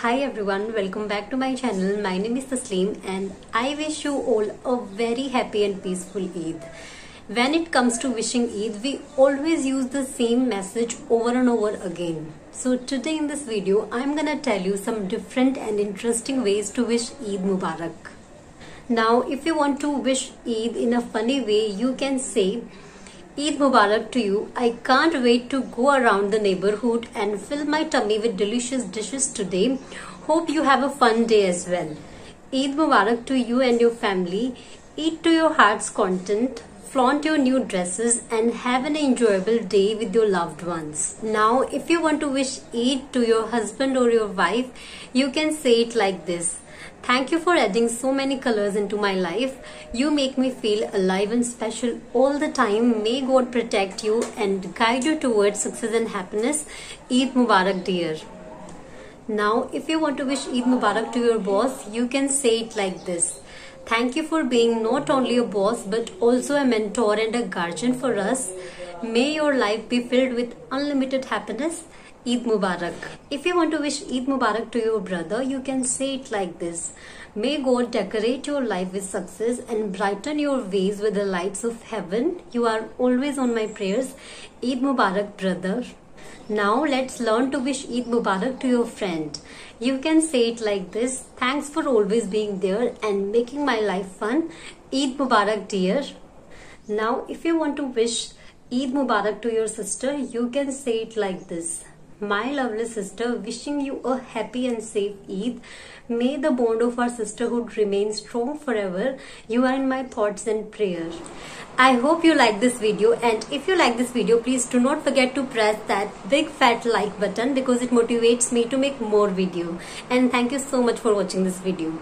Hi everyone, welcome back to my channel. My name is Tasleem and I wish you all a very happy and peaceful Eid. When it comes to wishing Eid, we always use the same message over and over again. So today in this video, I'm gonna tell you some different and interesting ways to wish Eid Mubarak. Now, if you want to wish Eid in a funny way, you can say Eid Mubarak to you. I can't wait to go around the neighborhood and fill my tummy with delicious dishes today. Hope you have a fun day as well. Eid Mubarak to you and your family. Eat to your heart's content. Flaunt your new dresses and have an enjoyable day with your loved ones. Now, if you want to wish Eid to your husband or your wife, you can say it like this. Thank you for adding so many colors into my life. You make me feel alive and special all the time. May God protect you and guide you towards success and happiness. Eid Mubarak, dear. Now, if you want to wish Eid Mubarak to your boss, you can say it like this. Thank you for being not only a boss but also a mentor and a guardian for us. May your life be filled with unlimited happiness Eid Mubarak. If you want to wish Eid Mubarak to your brother, you can say it like this. May God decorate your life with success and brighten your ways with the lights of heaven. You are always on my prayers. Eid Mubarak, brother. Now let's learn to wish Eid Mubarak to your friend. You can say it like this. Thanks for always being there and making my life fun. Eid Mubarak, dear. Now if you want to wish Eid Mubarak to your sister, you can say it like this my lovely sister, wishing you a happy and safe Eid. May the bond of our sisterhood remain strong forever. You are in my thoughts and prayers. I hope you like this video and if you like this video, please do not forget to press that big fat like button because it motivates me to make more video. And thank you so much for watching this video.